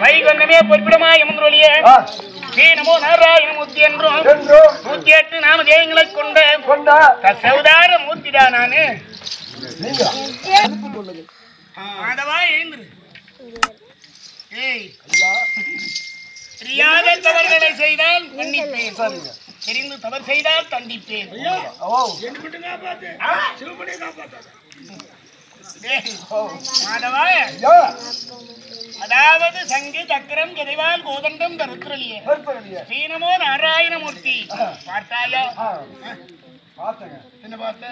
வைகுந்தமே பொற்பிடமா எமன்றொழிய ஆ, ஸ்ரீ நமோ நாராயணமூர்த்தி என்றும் என்றும்? நூத்தி எட்டு நாம தேயங்களை கொண்ட? கொண்ட சௌதார நானு. ஆடவா எழுந்துரு. ஏய். ஐயா. தெரியாத தவறுகளை செய்தால் மன்னிப்பேன். தெரிந்து தவறு செய்தால் தண்டிப்பேன். ஐயா. அதாவது சங்கு சக்கரம் கதைவால் கோதண்டம் தருத்திரலிய. ஸ்ரீநமோ நாராயணமூர்த்தி. பார்த்தாயா? பார்த்தேங்க. என்ன பார்த்த?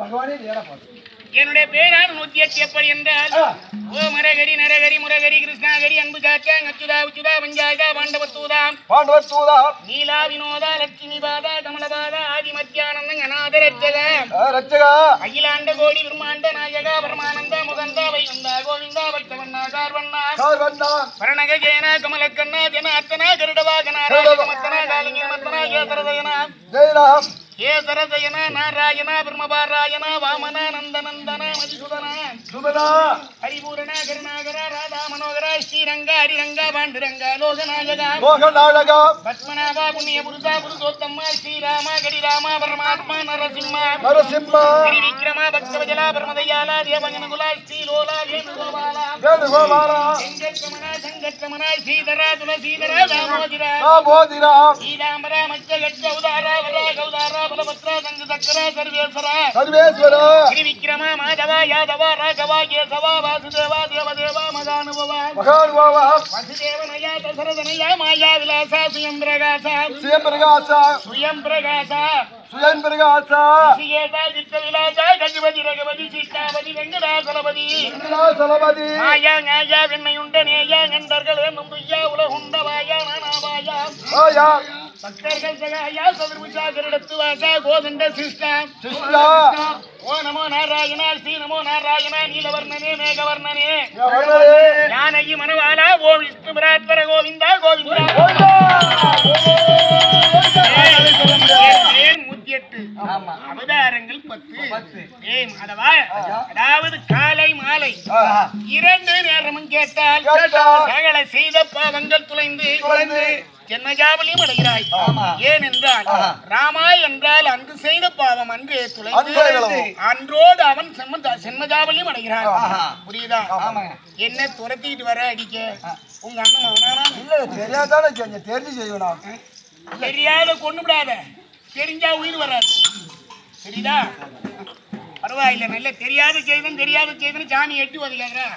பகவானே நேரா பார்த்தேன் என்னுடைய பேரால் நூத்தி எட்டு எப்படி என்றால் ஓ மரகரி நரகரி முரகரி கிருஷ்ணாகரி அன்பு காக்க அச்சுதா உச்சுதா பஞ்சாயதா பாண்டவத்தூதாம் பாண்டவர் தூதா. நீலா வினோதா லட்சுமி பாதா கமலபாதா ஆதி மத்தியானந்த அநாத ரட்சக ரட்சகா அகிலாண்ட கோடி பிரம்மாண்ட நாயகா பரமானந்த முகந்தா வைகுந்தா கோவிந்தா பக்தவண்ணா கார்வண்ணா கார் வந்தா பரணக ஜெயனா கமலக்கண்ணா ஜனார்த்தனா கருடவாகனா கருடவா- ராஜமத்தனா காலிங்க மத்தனா ஜெயராம். கேசரதயனா நாராயணா பிரம்மபாராயணா வாமனா நந்தநந்தனா மதிசுதனா சுபனா ஹரிபூரணா கருணாகரா ராதா மனோகரா ஸ்ரீரங்கா ஹரிரங்கா பாண்டுரங்கா லோகநாயகா மோகன் நாடகா பத்மநாபா புண்ணிய புருஷா புருஷோத்தம்மா ஸ்ரீராமா கடிராமா பரமாத்மா நரசிம்மா நரசிம்மா. ஸ்ரீ விக்ரமா பக்தவஜலா பரமதயாலா தேவஜனகுலா ஸ்ரீலோலா வேணுகோபாலா வேணுகோபாலா. செங்கட்ரமணா சங்கட்ரமணா ஸ்ரீதரா துளசீதரா தாமோதிரா மச்ச கட்ச உதாரா வரா கௌதாரா பலபத்ரா தங்க சக்கரா சர்வேஸ்வரா. சர்வேஸ்வரா. ஸ்ரீ விக்ரமா மாதவா யாதவா ராகவா கேசவா வாசுதேவா தேவதேவா மகானுபவா. மகானுபாவா. வசுதேவனயா தசரதனயா மாயா விலாசா சுயம் பிரகாசா சுயம் பிரகாசா சுயம் பிரகாசா சுயம் பிரகாசா சிகேதா சித்த விலாசா கஜபதி ரகபதி சீதாபதி வெங்கடாசலபதி. சலபதி மாயா ஞாயா வெண்மையுண்ட நேயா கண்டர்கள் நம்புய்யா உலகுண்ட வாயா நானாவாயா ஆயா பக்தர்கள் சகாயா சதுர்புஷா கருடத்து வாசா கோதண்ட சிஷ்டா சிஷ்டா ஓ நமோ நாராயணா ஸ்ரீ நமோ நாராயணா நீலவர்ணனே மேகவர்ணனே. யானகி மனவாலா ஓ விஷ்ணு பிராத்வர கோவிந்தா கோவிந்தா. அவதாரங்கள் பத்து. அதவா அதாவது காலை மாலை. இரண்டு நேரமும் கேட்டால் கேட்டால் சகல செய்த பாவங்கள் துளைந்து துளைந்து ஜென்மஜாபலியும் அடைகிறாய். ஏனென்றால். ராமா என்றால் அன்று செய்த பாவம் அன்றே துளைந்து. அன்றோடு அவன் செம்ம சென்மஜாபலியும் அடைகிறான். புரியுதா. என்ன துரத்திட்டு வர அடிக்க. உங்க அண்ணன் மகனானா? இல்ல தெரியாதானே தெரிஞ்சு செய்யணும். தெரியாத கொண்டு விடாத தெரிஞ்சா உயிர் வராது. சரிதா பரவாயில்ல நல்ல தெரியாத செய்தன் தெரியாத செய்தன் சாமி எட்டு வதைக்காதா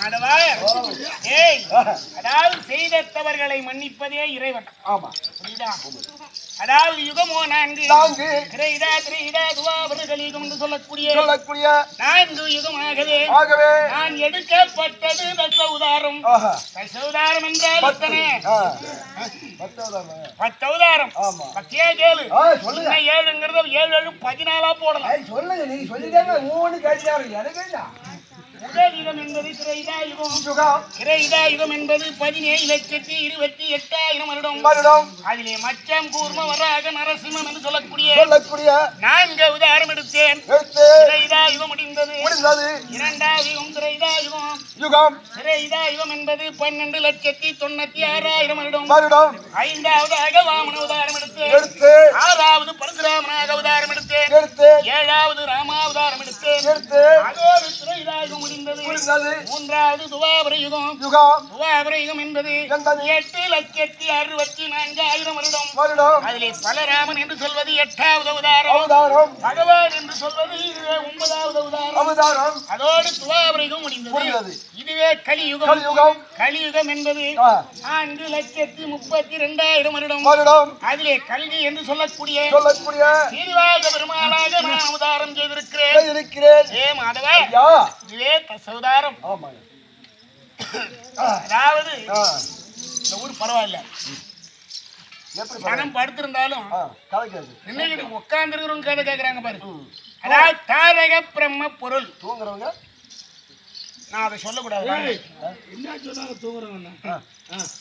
ஆடவா ஏய் அதாவது செய்த தவறுகளை மன்னிப்பதே இறைவன். ஆமா. புரியுதா? அதாவது யுகமோ நான்கு. நான்கு. திரைதா திரைதா துவாபரகலீகம் என்று சொல்லக்கூடிய சொல்லக்கூடிய நான்கு யுகமாகவே ஆகவே நான் எடுக்கப்பட்டது தசவுதாரம் ஆஹா. தசவுதாரம் என்றால் எத்தனை? ஆ, சொல்லுங்க. ஏழுங்கிறத ஏழு ஏழு பதினாலா போடலாம். சொல்லுங்க நீங்க சொல்லிட்டாங்க கேட்டாரு எனக்கு முதல் என்பது திரைதா யுகம் என்பது பதினேழு லட்சத்தி இருபத்தி எட்டாயிரம் வருடம். வருடம். அதிலே மச்சம் கூர்ம வராக நரசிம்மம் என்று சொல்லக்கூடிய சொல்லக்கூடிய நான்கு உதாரம் எடுத்தேன். முடிந்தது. முடிந்தது. இரண்டாவது யுகம் திரைதா யுகம். யுகம் திரைதா யுகம் என்பது பன்னெண்டு லட்சத்தி தொண்ணூத்தி ஆறாயிரம் வருடம். வருடம். ஐந்தாவதாக வாமன உதாரம் எடுத்தேன். எடுத்து. ஆறாவது பரசுராமனாக அவதாரம் எடுத்தேன். எடுத்து. ஏழாவது ராமாவதாரம் எடுத்தேன். எடுத்து. அதோடு முடிந்தது முடிந்தது மூன்றாவது துவாபர யுகம். யுகம் துவாபர யுகம் என்பது எட்டு லட்சத்தி அறுபத்தி நான்காயிரம் வருடம். வருடம். அதிலே பலராமன் என்று சொல்வது எட்டாவது அவதாரம். பகவான் என்று சொல்வது இதுவே ஒன்பதாவது அவதாரம். அவதாரம். அதோடு துவாபர யுகம் முடிந்தது. இதுவே கலியுகம். கலியுகம். கலியுகம் என்பது. நான்கு லட்சத்தி முப்பத்தி ரெண்டாயிரம் வருடம். வருடம். அதிலே கல்வி என்று சொல்லக்கூடிய சொல்லக்கூடிய பெருமாளாக நான் அவதாரம் செய்திருக்கிறேன். இருக்கிறேன் ஏ மாதவா இதுவே தசவதாரம் அதாவது இந்த ஊர் பரவாயில்ல. பணம் படுத்திருந்தாலும் ஆ கலைக்காது. நின்னுகிட்டு உட்கார்ந்துருக்கிறவங்க கதை கேட்கறாங்க பாரு. அதாவது தாரக பிரம்ம பொருள். தூங்குறவங்க? நான் அதை சொல்லக்கூடாது ஆ,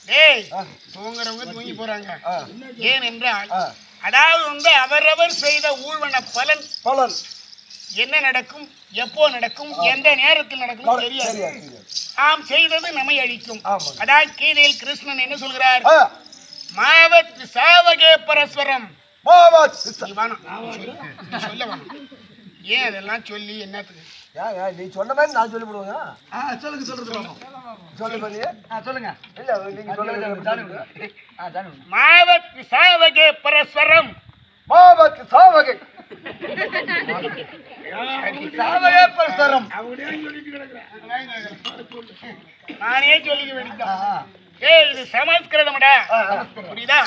டேய் ஆ, தூங்குறவங்க தூங்கி போறாங்க. ஆ, ஏனென்றால். அதாவது வந்து அவரவர் செய்த ஊழ்வன பலன். பலன். என்ன நடக்கும் எப்போ நடக்கும் எந்த நேரத்தில் நடக்கும் தெரியாது. நாம் செய்தது நம்மை அழிக்கும். ஆமாம். அதான் கீதையில் கிருஷ்ணன் என்ன சொல்கிறார்? மாவத் சாவகே பரஸ்வரம். சொல்ல. ஏன் அதெல்லாம் சொல்லி என்னத்துக்கு? நீ சொன்ன மாதிரி நான் சொல்லி போடுவேங்க ஆ, சொல்லுங்க சொல்றது பாப்போம். சொல்ல பண்ணி ஆ, சொல்லுங்க. இல்ல நீங்க சொல்லுங்க. மாவத் சாவகே பரஸ்வரம். மாவத்து சாவகை நானே சொல்லிக்க வேண்டியதான் ஆ, ஏய் இது சமஸ்கிருதம்டா. புரியுதா?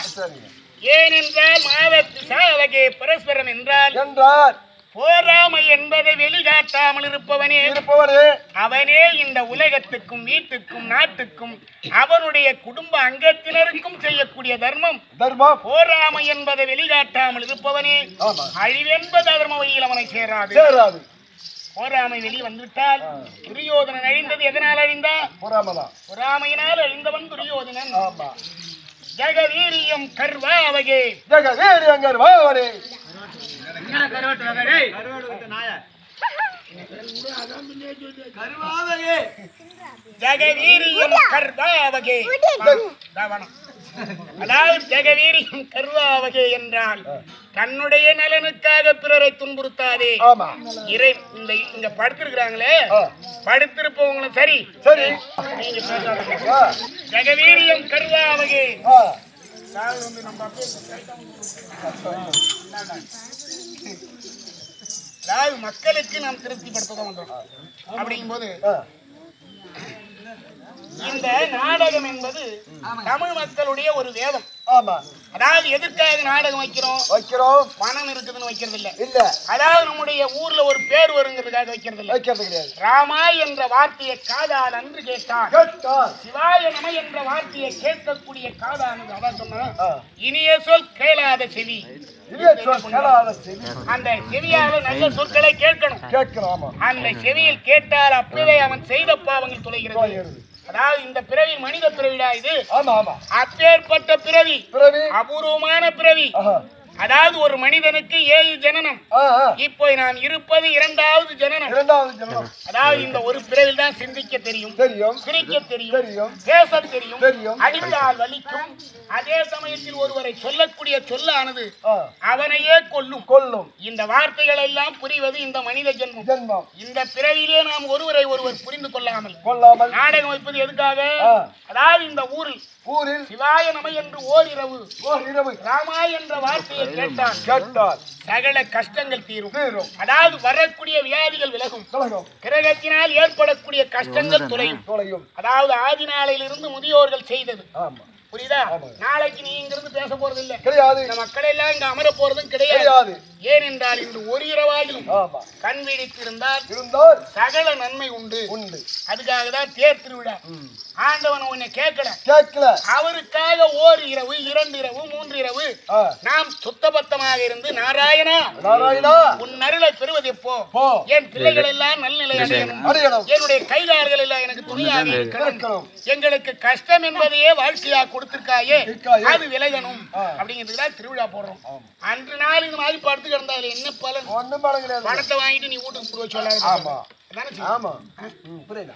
ஏனென்றால் மாவத்து சாவகே பரஸ்பரம் என்றால் என்றார் போராமை என்பதை வெளிகாட்டாமல் இருப்பவனே. இருப்பவரே அவனே இந்த உலகத்துக்கும் வீட்டுக்கும் நாட்டுக்கும் அவனுடைய குடும்ப அங்கத்தினருக்கும் செய்யக்கூடிய தர்மம். தர்மம். போராமை என்பதை வெளிகாட்டாமல் இருப்பவனே. அழிவென்பது அதர்ம வழியில் அவனை சேராது. சேராது. போராமை வெளியே வந்துவிட்டால் துரியோதனன் அழிந்தது எதனால் அழிந்தான்? பொறாமதான் பொறாமையினால் அழிந்தவன் துரியோதனன். ஜெகவீரியம் கர்வாவகே. ஜெக வீரியங்கர் வாவரே கருவாவையே. ஜெகவீரியம் கர்வாவகே. அதாவது ஜெகவீரியம் கர்வாவகே என்றால் தன்னுடைய நலனுக்காக பிறரை துன்புறுத்தாதே. இறை இந்த இங்க படுத்திருக்கிறாங்களே. படுத்திருப்பவங்களும் சரி. சரி. நீங்க. ஆ, ஜெகவீரியம் கர்வாவகே. ஆ, வந்து நம்ம அப்படியே மக்களுக்கு நாம் திருப்திப்படுத்த தான் வந்தோம் அப்படிங்கும்போது இந்த நாடகம் என்பது தமிழ் மக்களுடைய ஒரு வேதம். ஆமா. அதாவது எதற்காக நாடகம் வைக்கிறோம்? வைக்கிறோம். பணம் இருக்குதுன்னு வைக்கிறது இல்ல. இல்ல அதாவது நம்முடைய ஊர்ல ஒரு பேர் வருங்கிறதுக்காக வைக்கிறது இல்ல வைக்கிறது கிடையாது. ராமா என்ற வார்த்தையை காதால் அன்று கேட்டான். சிவாய நம என்ற வார்த்தையை கேட்கக்கூடிய காதானது அதான் சொன்னா இனிய சொல் கேளாத செவி. அந்த செவியால நல்ல சொற்களை கேட்கணும். கேட்கிறோம்? ஆமா அந்த செவியில் கேட்டால் அப்பவே அவன் செய்த பாவங்கள் தொலைகிறது. அதாவது இந்த பிறவி மனித பிறவிடா இது. அப்பேற்பட்ட பிறவி. அபூர்வமான பிறவி. அதாவது ஒரு மனிதனுக்கு ஏழு ஜனனம். இப்போ நாம் இருப்பது இரண்டாவது ஜனனம். இரண்டாவது ஜனம் அதாவது இந்த ஒரு பிறவில் தான் சிந்திக்க தெரியும் தெரியும். சிரிக்க தெரியும் தெரியும். பேச தெரியும் தெரியும். அடித்தால் வலிக்கும். அதே சமயத்தில் ஒருவரை சொல்லக்கூடிய சொல்லானது அவனையே கொல்லும். கொல்லும். இந்த வார்த்தைகள் எல்லாம் புரிவது இந்த மனித ஜென்மம். ஜென்மம். இந்த பிறவிலே நாம் ஒருவரை ஒருவர் புரிந்து கொள்ளாமல் கொல்லாமல் நாடகம் வைப்பது எதுக்காக. அதாவது இந்த ஊரில் ஊரில் சிவாய நம என்று ஓரிரவு ஓர் இரவு ராமா என்ற வார்த்தையை கேட்டான் கேட்டால் சகல கஷ்டங்கள் தீரும். தீரும். அதாவது வரக்கூடிய வியாதிகள் விலகும். கிரகத்தினால் ஏற்படக்கூடிய கஷ்டங்கள் துளையும் தொலையும். அதாவது ஆதி நாளிலிருந்து முதியோர்கள் செய்தது. ஆமா. புரியுதா. நாளைக்கு நீ இங்கிருந்து பேச போறது இல்ல கிடையாது. இந்த மக்கள் எல்லாம் இங்க அமர போறதும் கிடையாது. ஏனென்றால் இன்று ஒரு இரவாகிலும் ஆமா. கண் விழித்திருந்தால் இருந்தால் சகல நன்மை உண்டு. உண்டு. அதுக்காக தான் தேர் திருவிழா. ஆண்டவன் உன்னை கேட்கல. கேட்கல. அவருக்காக ஓர் இரவு இரண்டு இரவு மூன்று இரவு நாம் சுத்தபத்தமாக இருந்து நாராயணா நாராயணா உன் அருளை பெறுவது எப்போ? போ. என் பிள்ளைகள் எல்லாம் நல்நிலை அடையணும். என்னுடைய கைகால்கள் எல்லாம் எனக்கு துணியாக இருக்கணும். எங்களுக்கு கஷ்டம் என்பதையே வாழ்க்கையா கொடுத்திருக்காயே. அது விலகணும். அப்படிங்கிறதுக்கு தான் திருவிழா போடுறோம். அன்று நாள் இந்த மாதிரி படுத்து கிடந்தா அதுல என்ன பலன்? ஒண்ணும் படம் கிடையாது. பணத்தை வாங்கிட்டு நீ வீட்டுக்கு சொல்லாது. ஆமா. ஆமா. புரியுதா?